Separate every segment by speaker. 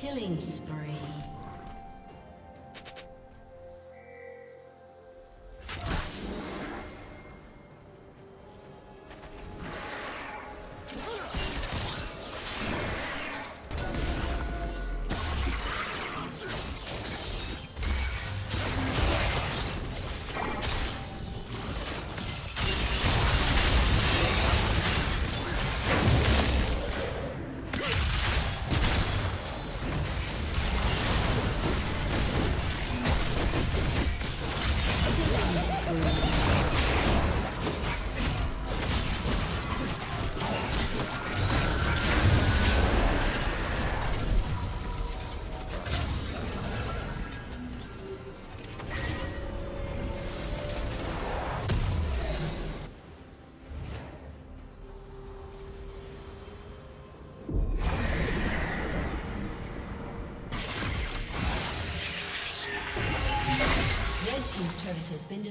Speaker 1: Killing spree.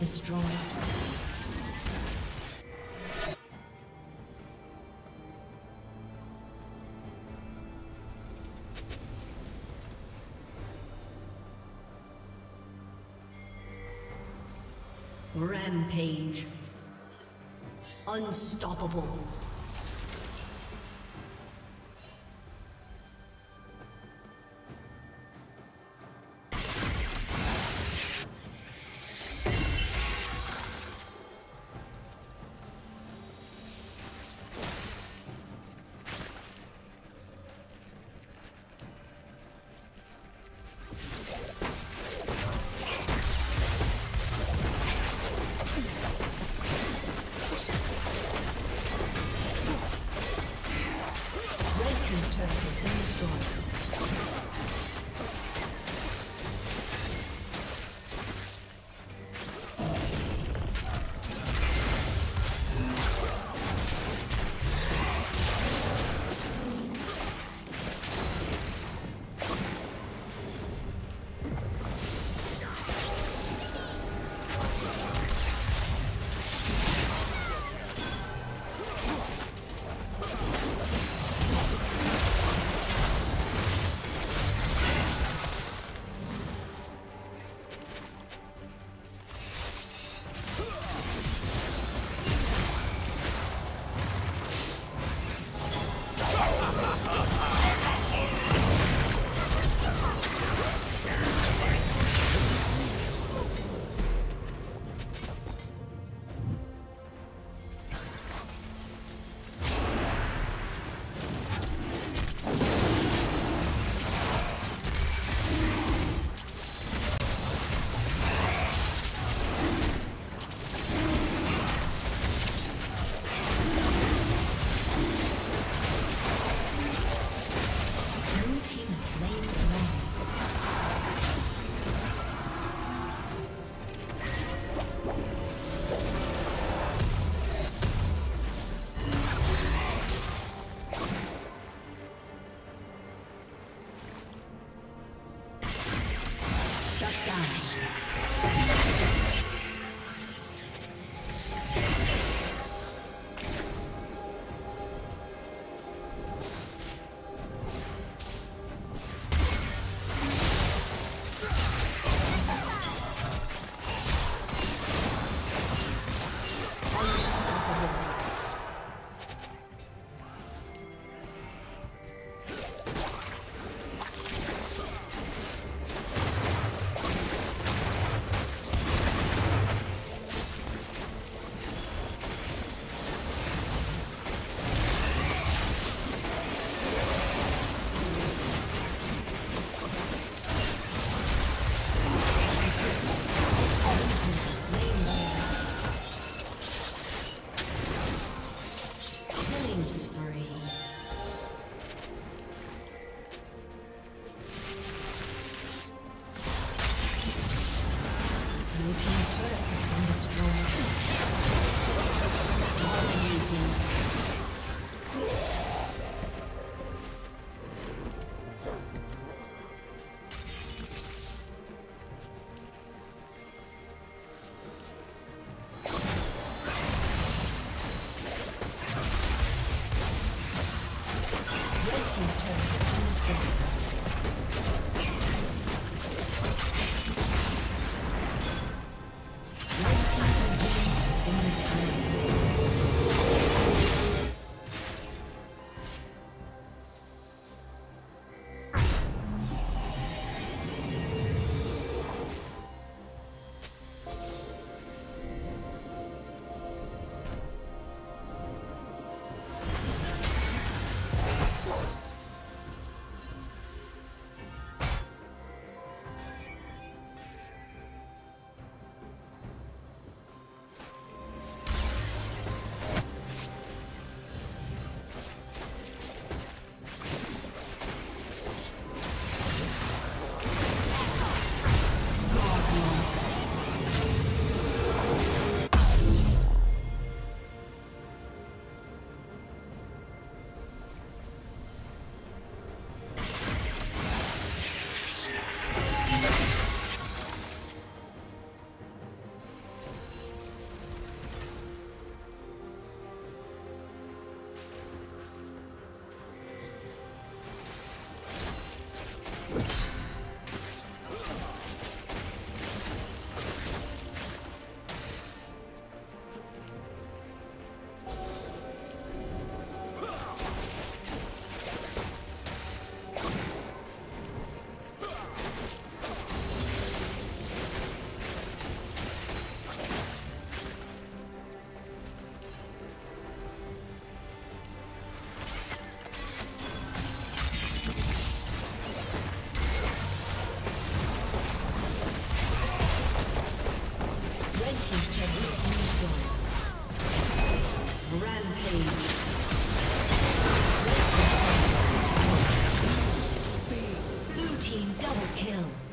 Speaker 1: destroyed. Rampage. Unstoppable. Double kill.